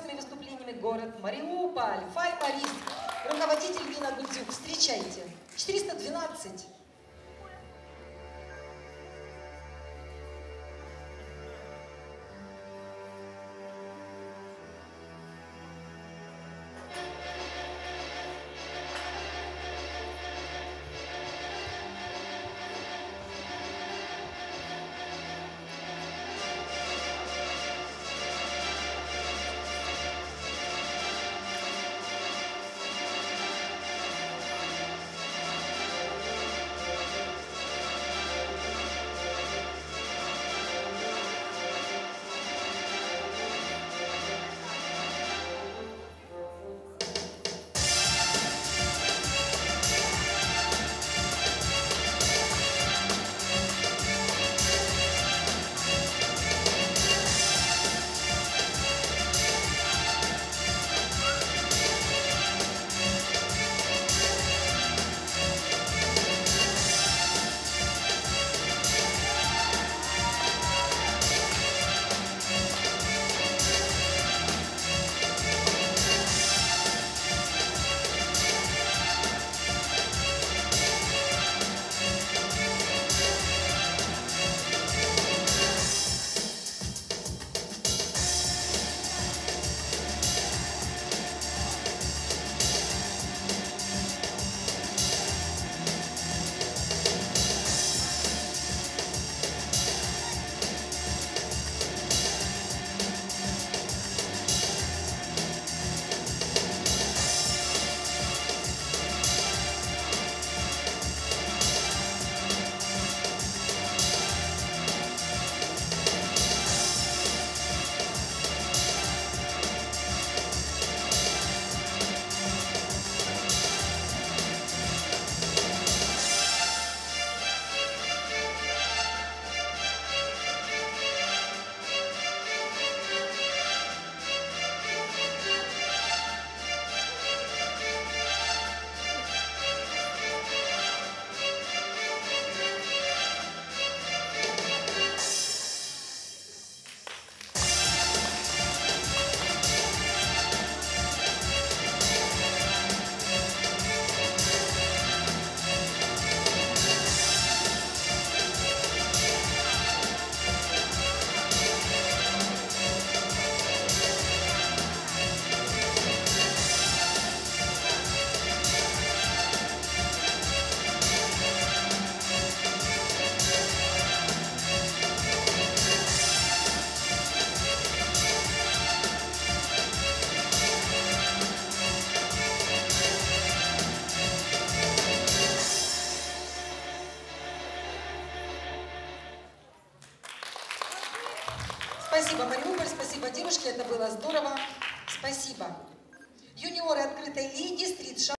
прекрасными выступлениями город Мариуполь. Файмарист, руководитель Нина Гудзюк. Встречайте. 412. Спасибо, Мариуполь, спасибо, девушки, это было здорово. Спасибо. Юниоры открытой лиги, стрит